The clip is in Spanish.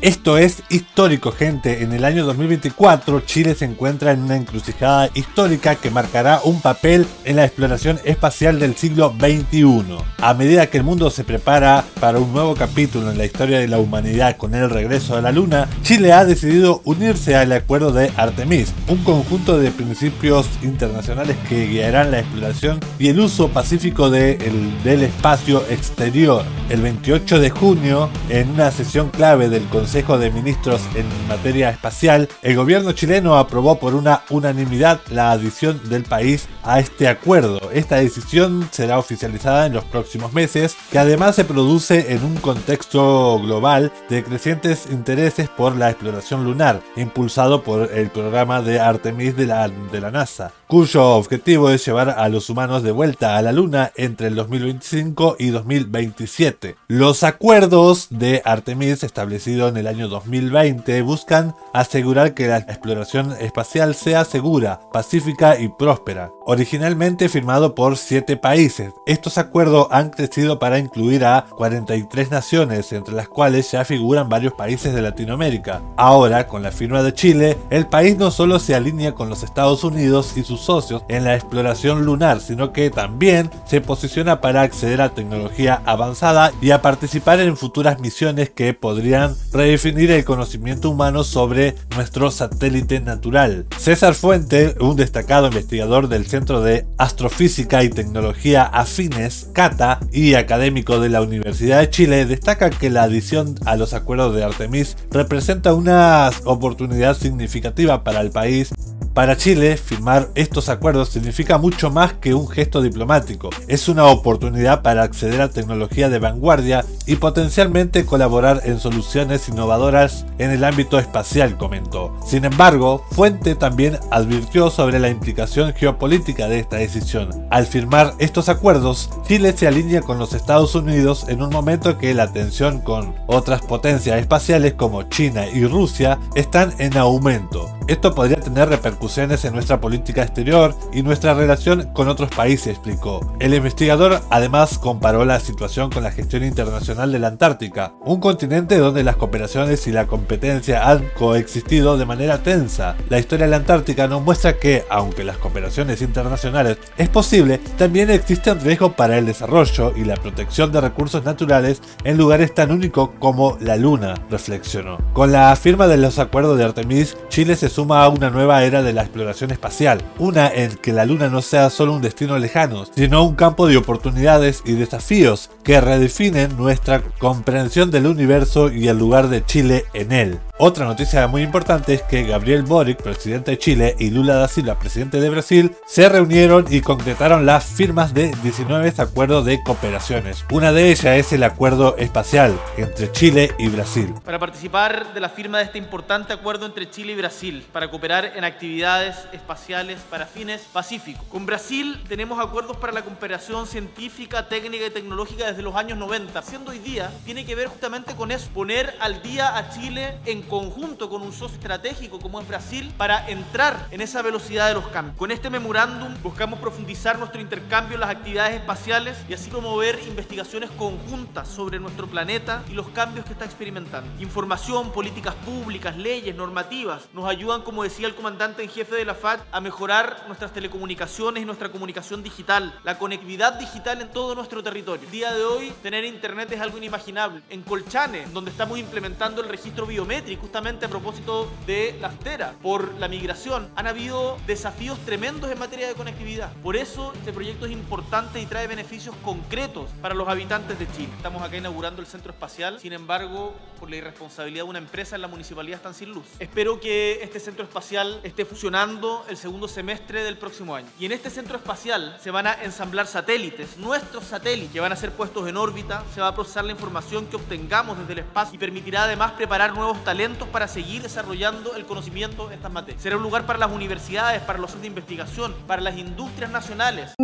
Esto es histórico, gente. En el año 2024, Chile se encuentra en una encrucijada histórica que marcará un papel en la exploración espacial del siglo XXI. A medida que el mundo se prepara para un nuevo capítulo en la historia de la humanidad con el regreso a la Luna, Chile ha decidido unirse al acuerdo de Artemis, un conjunto de principios internacionales que guiarán la exploración y el uso pacífico del espacio exterior. El 28 de junio, en una sesión clave del Consejo Consejo de Ministros en materia espacial, el gobierno chileno aprobó por una unanimidad la adición del país a este acuerdo. Esta decisión será oficializada en los próximos meses, que además se produce en un contexto global de crecientes intereses por la exploración lunar, impulsado por el programa de Artemis de la, de la NASA, cuyo objetivo es llevar a los humanos de vuelta a la Luna entre el 2025 y 2027. Los acuerdos de Artemis establecidos en el año 2020 buscan asegurar que la exploración espacial sea segura, pacífica y próspera. Originalmente firmado por 7 países, estos acuerdos han crecido para incluir a 43 naciones, entre las cuales ya figuran varios países de Latinoamérica. Ahora, con la firma de Chile, el país no solo se alinea con los Estados Unidos y sus socios en la exploración lunar, sino que también se posiciona para acceder a tecnología avanzada y a participar en futuras misiones que podrían redefinir el conocimiento humano sobre nuestro satélite natural. César Fuente, un destacado investigador del Centro de Astrofísica y Tecnología Afines, CATA, y académico de la Universidad de Chile, destaca que la adición a los acuerdos de Artemis representa una oportunidad significativa para el país para Chile, firmar estos acuerdos significa mucho más que un gesto diplomático. Es una oportunidad para acceder a tecnología de vanguardia y potencialmente colaborar en soluciones innovadoras en el ámbito espacial, comentó. Sin embargo, Fuente también advirtió sobre la implicación geopolítica de esta decisión. Al firmar estos acuerdos, Chile se alinea con los Estados Unidos en un momento que la tensión con otras potencias espaciales como China y Rusia están en aumento. Esto podría tener repercusiones en nuestra política exterior y nuestra relación con otros países, explicó. El investigador además comparó la situación con la gestión internacional de la Antártica, un continente donde las cooperaciones y la competencia han coexistido de manera tensa. La historia de la Antártica nos muestra que, aunque las cooperaciones internacionales es posible, también existen riesgos para el desarrollo y la protección de recursos naturales en lugares tan únicos como la Luna, reflexionó. Con la firma de los acuerdos de Artemis, Chile se suma a una nueva era de la exploración espacial, una en que la Luna no sea solo un destino lejano, sino un campo de oportunidades y desafíos que redefinen nuestra comprensión del universo y el lugar de Chile en él. Otra noticia muy importante es que Gabriel Boric, presidente de Chile, y Lula da Silva, presidente de Brasil, se reunieron y concretaron las firmas de 19 acuerdos de cooperaciones. Una de ellas es el acuerdo espacial entre Chile y Brasil. Para participar de la firma de este importante acuerdo entre Chile y Brasil, para cooperar en actividades espaciales para fines pacíficos. Con Brasil tenemos acuerdos para la cooperación científica, técnica y tecnológica desde los años 90. Siendo hoy día, tiene que ver justamente con eso, poner al día a Chile en conjunto con un socio estratégico como es Brasil para entrar en esa velocidad de los cambios. Con este memorándum buscamos profundizar nuestro intercambio en las actividades espaciales y así promover investigaciones conjuntas sobre nuestro planeta y los cambios que está experimentando. Información, políticas públicas, leyes, normativas nos ayudan, como decía el comandante en jefe de la FAD, a mejorar nuestras telecomunicaciones y nuestra comunicación digital, la conectividad digital en todo nuestro territorio. El día de hoy, tener internet es algo inimaginable. En Colchane, donde estamos implementando el registro biométrico, justamente a propósito de la astera, por la migración, han habido desafíos tremendos en materia de conectividad. Por eso este proyecto es importante y trae beneficios concretos para los habitantes de Chile. Estamos acá inaugurando el centro espacial, sin embargo, por la irresponsabilidad de una empresa en la municipalidad están sin luz. Espero que este centro espacial esté funcionando el segundo semestre del próximo año. Y en este centro espacial se van a ensamblar satélites, nuestros satélites, que van a ser puestos en órbita, se va a procesar la información que obtengamos desde el espacio y permitirá además preparar nuevos talentos para seguir desarrollando el conocimiento en estas materias. Será un lugar para las universidades, para los centros de investigación, para las industrias nacionales.